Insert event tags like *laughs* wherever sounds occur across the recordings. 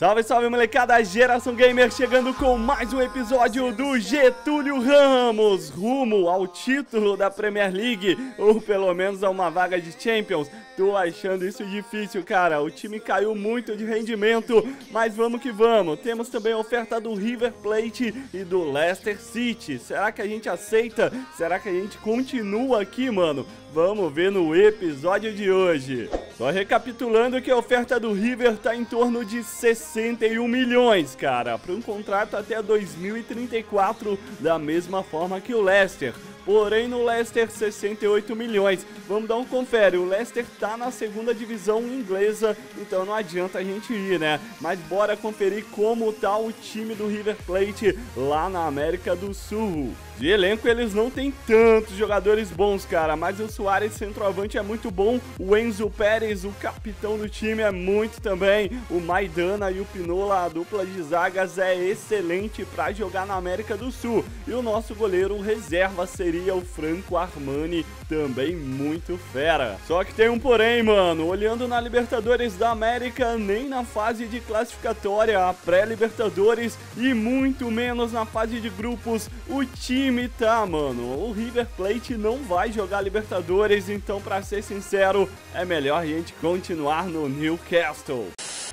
Salve, salve molecada, Geração Gamer chegando com mais um episódio do Getúlio Ramos Rumo ao título da Premier League, ou pelo menos a uma vaga de Champions Tô achando isso difícil, cara, o time caiu muito de rendimento, mas vamos que vamos Temos também a oferta do River Plate e do Leicester City Será que a gente aceita? Será que a gente continua aqui, mano? Vamos ver no episódio de hoje. Só recapitulando que a oferta do River tá em torno de 61 milhões, cara, para um contrato até 2034, da mesma forma que o Leicester. Porém, no Leicester, 68 milhões. Vamos dar um confere. O Leicester tá na segunda divisão inglesa, então não adianta a gente ir, né? Mas bora conferir como tá o time do River Plate lá na América do Sul. De elenco eles não têm tantos jogadores bons, cara, mas o Soares centroavante é muito bom, o Enzo Pérez, o capitão do time, é muito também, o Maidana e o Pinola, a dupla de zagas é excelente para jogar na América do Sul. E o nosso goleiro reserva seria o Franco Armani, também muito fera. Só que tem um porém, mano, olhando na Libertadores da América, nem na fase de classificatória, a pré-Libertadores e muito menos na fase de grupos, o time tá, mano. O River Plate não vai jogar Libertadores, então, pra ser sincero, é melhor a gente continuar no Newcastle.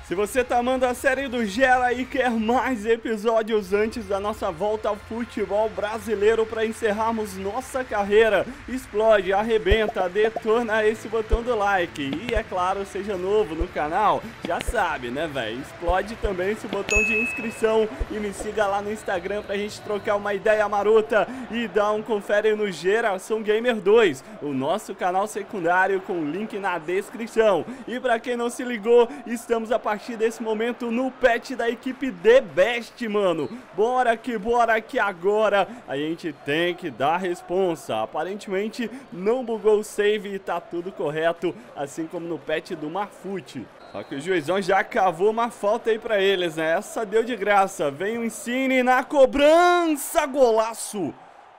Se você tá amando a série do Gera e quer mais episódios antes da nossa volta ao futebol brasileiro para encerrarmos nossa carreira, explode, arrebenta, detona esse botão do like. E é claro, seja novo no canal, já sabe, né, velho? Explode também esse botão de inscrição e me siga lá no Instagram pra gente trocar uma ideia marota e dar um confere no Geração Gamer 2, o nosso canal secundário com link na descrição. E para quem não se ligou, estamos a partir partir desse momento no pet da equipe The Best, mano. Bora que bora que agora a gente tem que dar responsa. Aparentemente não bugou o save e tá tudo correto, assim como no pet do Marfute. Só que o juizão já cavou uma falta aí pra eles, né? Essa deu de graça. Vem o Insigne na cobrança, golaço!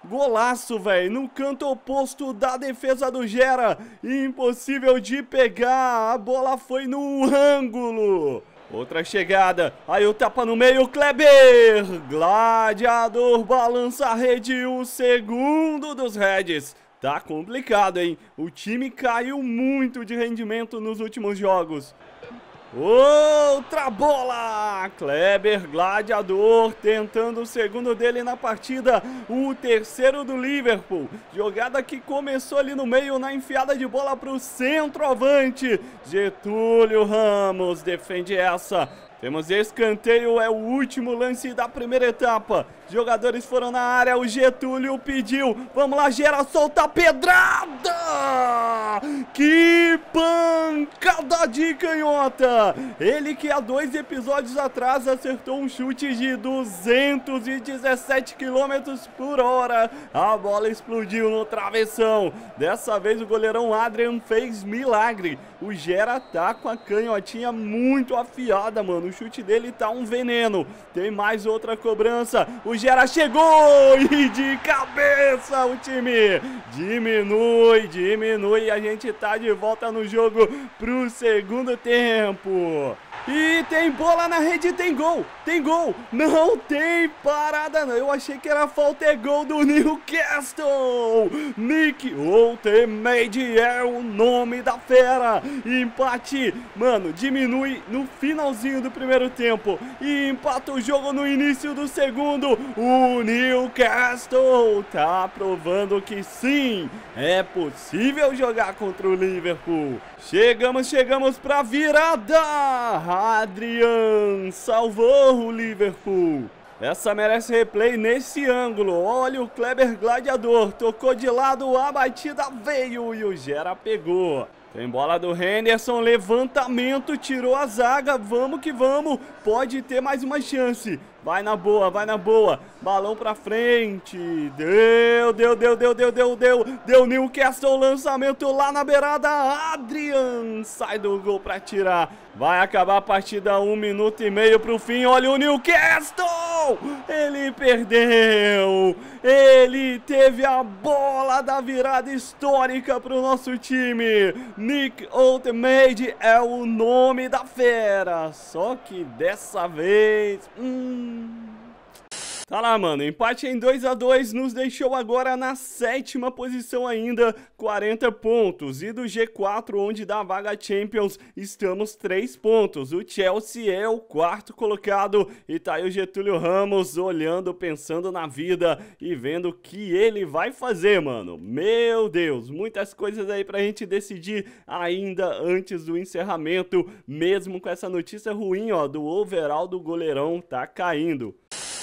Golaço, velho, no canto oposto da defesa do Gera. Impossível de pegar, a bola foi no ângulo. Outra chegada, aí o tapa no meio, Kleber! Gladiador balança a rede, o segundo dos Reds. Tá complicado, hein? O time caiu muito de rendimento nos últimos jogos. Outra bola! Kleber Gladiador tentando o segundo dele na partida, o terceiro do Liverpool. Jogada que começou ali no meio na enfiada de bola para o centroavante. Getúlio Ramos defende essa. Temos escanteio, é o último lance da primeira etapa. Jogadores foram na área, o Getúlio pediu. Vamos lá, Gera, solta a pedrada! Que pancada de canhota! Ele que há dois episódios atrás acertou um chute de 217 km por hora. A bola explodiu no travessão. Dessa vez o goleirão Adrian fez milagre. O Gera tá com a canhotinha muito afiada, mano. O chute dele tá um veneno. Tem mais outra cobrança. O Gera chegou e de cabeça o time diminui, diminui. A gente tá de volta no jogo pro segundo tempo. E tem bola na rede, tem gol, tem gol, não tem parada não, eu achei que era falta, é gol do Newcastle, Nick Ultimate é o nome da fera, empate, mano, diminui no finalzinho do primeiro tempo. E empata o jogo no início do segundo, o Newcastle tá provando que sim, é possível jogar contra o Liverpool, chegamos, chegamos pra virada, Adrian salvou o Liverpool. Essa merece replay nesse ângulo. Olha o Kleber Gladiador. Tocou de lado, a batida veio e o Gera pegou. Tem bola do Henderson, levantamento, tirou a zaga, vamos que vamos, pode ter mais uma chance. Vai na boa, vai na boa. Balão pra frente. Deu, deu, deu, deu, deu, deu, deu. Deu Newcastle, lançamento lá na beirada. Adrian sai do gol pra tirar. Vai acabar a partida um minuto e meio pro fim. Olha o Newcastle! Ele perdeu! Ele teve a bola da virada histórica para o nosso time. Nick Ultimate é o nome da fera. Só que dessa vez... Hum... Tá lá, mano. Empate em 2 a 2 nos deixou agora na sétima posição ainda, 40 pontos. E do G4, onde dá a vaga Champions, estamos 3 pontos. O Chelsea é o quarto colocado e tá aí o Getúlio Ramos olhando, pensando na vida e vendo o que ele vai fazer, mano. Meu Deus, muitas coisas aí pra gente decidir ainda antes do encerramento, mesmo com essa notícia ruim, ó, do overall do goleirão tá caindo.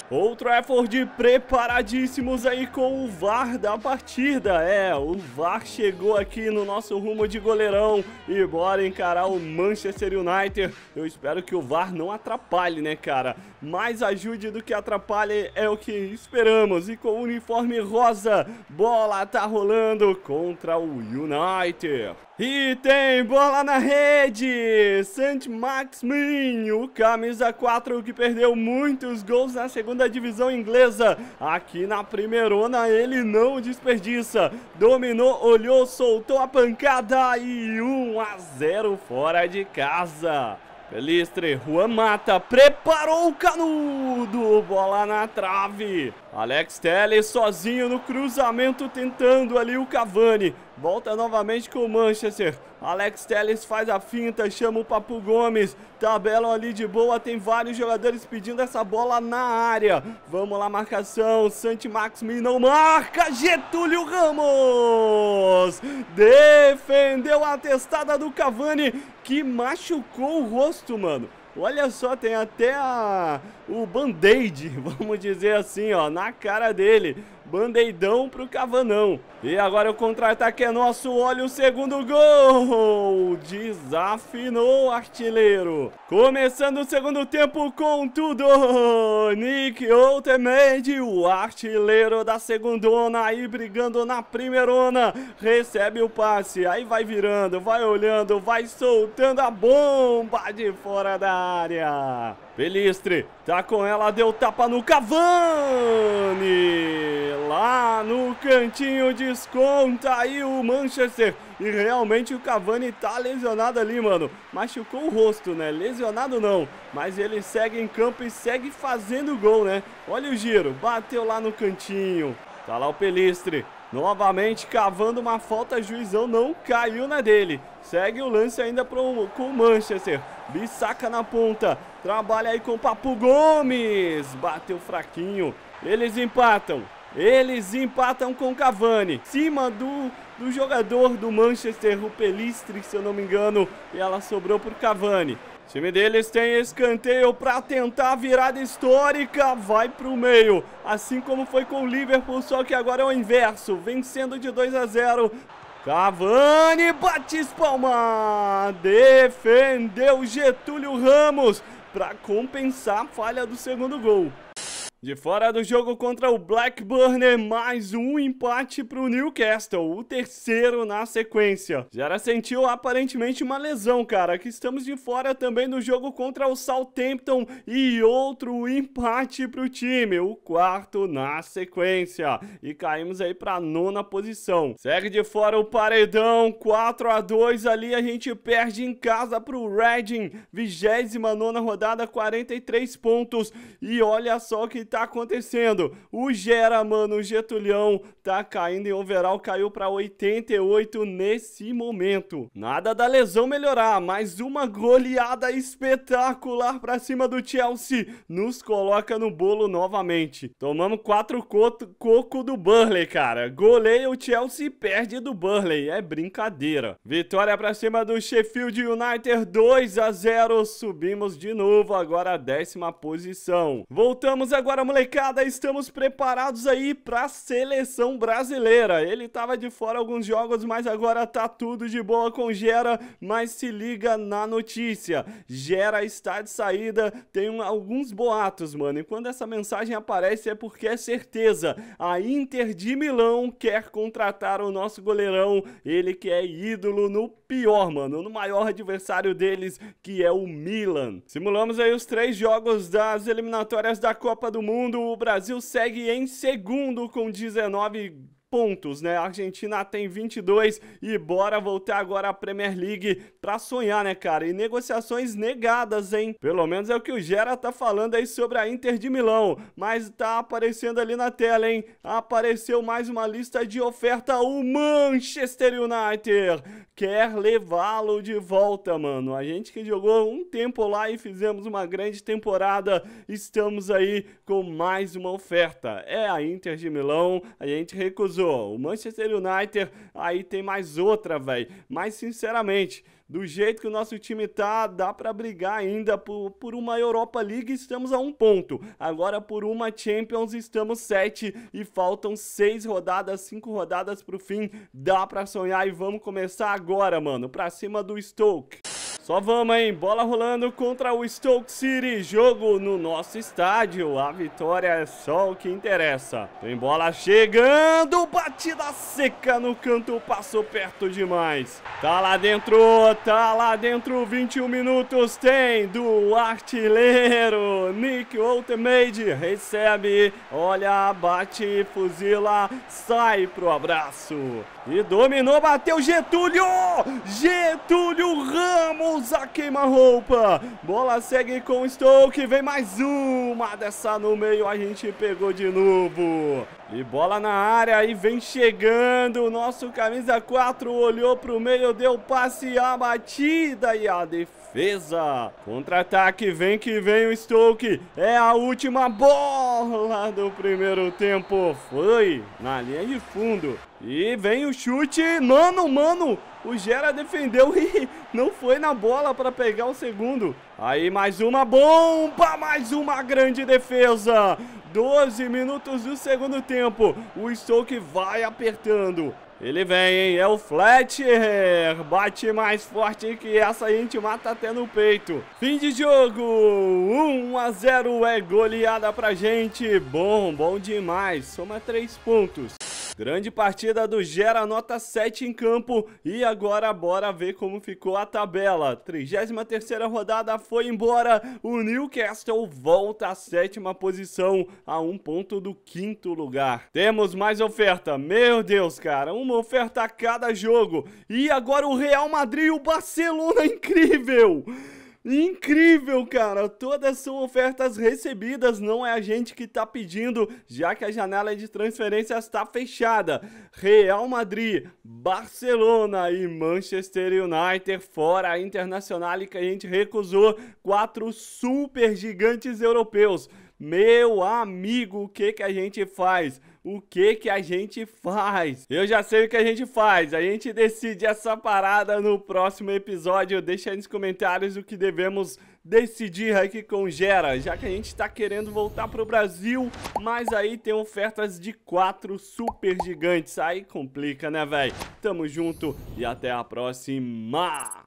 Outro Efford preparadíssimos aí com o VAR da partida. É, o VAR chegou aqui no nosso rumo de goleirão e bora encarar o Manchester United. Eu espero que o VAR não atrapalhe, né, cara? Mais ajude do que atrapalhe é o que esperamos. E com o uniforme rosa, bola tá rolando contra o United. E tem bola na rede! Sant Maximin, o camisa 4 que perdeu muitos gols na segunda divisão inglesa. Aqui na primeirona ele não desperdiça. Dominou, olhou, soltou a pancada e 1 a 0 fora de casa. Pelistre, Juan Mata, preparou o canudo, bola na trave. Alex Telles sozinho no cruzamento tentando ali o Cavani. Volta novamente com o Manchester. Alex Telles faz a finta, chama o Papu Gomes. Tabelam ali de boa, tem vários jogadores pedindo essa bola na área. Vamos lá, marcação. Santi Maximin não marca. Getúlio Ramos defendeu a testada do Cavani que machucou o rosto, mano. Olha só, tem até a, o band-aid, *laughs* vamos dizer assim, ó, na cara dele. Bandeidão pro Cavanão. E agora o contra-ataque é nosso. Olha o segundo gol. Desafinou o artilheiro. Começando o segundo tempo com tudo. Nick Ultimate, o artilheiro da segundona aí brigando na primeirona. Recebe o passe. Aí vai virando, vai olhando, vai soltando a bomba de fora da área. Pelistre, tá com ela, deu tapa no Cavani. Lá no cantinho desconta aí o Manchester. E realmente o Cavani tá lesionado ali, mano. Machucou o rosto, né? Lesionado não. Mas ele segue em campo e segue fazendo gol, né? Olha o giro, bateu lá no cantinho. Tá lá o Pelistre. Novamente cavando uma falta, juizão não caiu na dele. Segue o lance ainda pro, com o Manchester. Bissaca na ponta. Trabalha aí com o Papo Gomes. Bateu fraquinho. Eles empatam. Eles empatam com Cavani. Cima do, do jogador do Manchester, o Pelistri, se eu não me engano. E ela sobrou pro Cavani. O time deles tem escanteio para tentar a virada histórica, vai para o meio, assim como foi com o Liverpool, só que agora é o inverso, vencendo de 2 a 0. Cavani bate palma, defendeu Getúlio Ramos para compensar a falha do segundo gol. De fora do jogo contra o Blackburn, mais um empate para o Newcastle, o terceiro na sequência. Gera sentiu aparentemente uma lesão, cara, que estamos de fora também do jogo contra o Southampton e outro empate para o time, o quarto na sequência. E caímos aí para nona posição. Segue de fora o Paredão, 4 a 2 ali, a gente perde em casa para o Reading, 29 nona rodada, 43 pontos. E olha só que tá acontecendo? O Gera, mano, o Getulhão tá caindo em overall, caiu pra 88 nesse momento. Nada da lesão melhorar, mas uma goleada espetacular pra cima do Chelsea nos coloca no bolo novamente. Tomamos quatro co coco do Burley, cara. Goleia o Chelsea e perde do Burley, é brincadeira. Vitória pra cima do Sheffield United 2 a 0, subimos de novo agora a décima posição. Voltamos agora molecada, estamos preparados aí para a seleção brasileira. Ele tava de fora alguns jogos, mas agora tá tudo de boa com Gera, mas se liga na notícia. Gera está de saída, tem um, alguns boatos, mano, e quando essa mensagem aparece é porque é certeza. A Inter de Milão quer contratar o nosso goleirão, ele que é ídolo no pior, mano, no maior adversário deles, que é o Milan. Simulamos aí os três jogos das eliminatórias da Copa do mundo, o Brasil segue em segundo com 19 pontos, né? A Argentina tem 22 e bora voltar agora à Premier League pra sonhar, né, cara? E negociações negadas, hein? Pelo menos é o que o Gera tá falando aí sobre a Inter de Milão, mas tá aparecendo ali na tela, hein? Apareceu mais uma lista de oferta, o Manchester United quer levá-lo de volta, mano. A gente que jogou um tempo lá e fizemos uma grande temporada, estamos aí com mais uma oferta. É a Inter de Milão, a gente recusou o Manchester United, aí tem mais outra, velho. Mas, sinceramente, do jeito que o nosso time tá, dá para brigar ainda por, por uma Europa League, estamos a um ponto. Agora por uma Champions estamos sete e faltam seis rodadas, cinco rodadas pro fim. Dá para sonhar e vamos começar agora, mano, pra cima do Stoke. Só vamos, hein? Bola rolando contra o Stoke City. Jogo no nosso estádio. A vitória é só o que interessa. Tem bola chegando. Batida seca no canto. Passou perto demais. Tá lá dentro. Tá lá dentro. 21 minutos. Tem do artilheiro. Nick Ultimate. Recebe. Olha, bate, fuzila. Sai pro abraço. E dominou. Bateu Getúlio. Getúlio Ramos a queima-roupa. Bola segue com Stoke. Vem mais uma dessa no meio. A gente pegou de novo. E bola na área e vem chegando. O nosso camisa 4 olhou pro meio, deu passe a batida e a defesa. Contra-ataque, vem que vem o Stoke. É a última bola do primeiro tempo. Foi na linha de fundo. E vem o chute. Mano, mano, o Gera defendeu *laughs* e não foi na bola para pegar o segundo. Aí mais uma bomba, mais uma grande defesa. 12 minutos do segundo tempo. O Stoke vai apertando. Ele vem, hein? É o Fletcher. Bate mais forte que essa. A gente mata até no peito. Fim de jogo. 1 a 0 é goleada pra gente. Bom, bom demais. Soma 3 pontos. Grande partida do Gera, nota 7 em campo. E agora bora ver como ficou a tabela. 33ª rodada foi embora. O Newcastle volta à sétima posição, a um ponto do quinto lugar. Temos mais oferta. Meu Deus, cara. Uma oferta a cada jogo. E agora o Real Madrid e o Barcelona. Incrível! Incrível, cara! Todas são ofertas recebidas, não é a gente que tá pedindo, já que a janela de transferências está fechada. Real Madrid, Barcelona e Manchester United, fora a Internacional que a gente recusou, quatro super gigantes europeus. Meu amigo, o que que a gente faz? O que que a gente faz? Eu já sei o que a gente faz. A gente decide essa parada no próximo episódio. Deixa aí nos comentários o que devemos decidir aqui com Gera, já que a gente tá querendo voltar pro Brasil, mas aí tem ofertas de quatro super gigantes. Aí complica, né, velho? Tamo junto e até a próxima!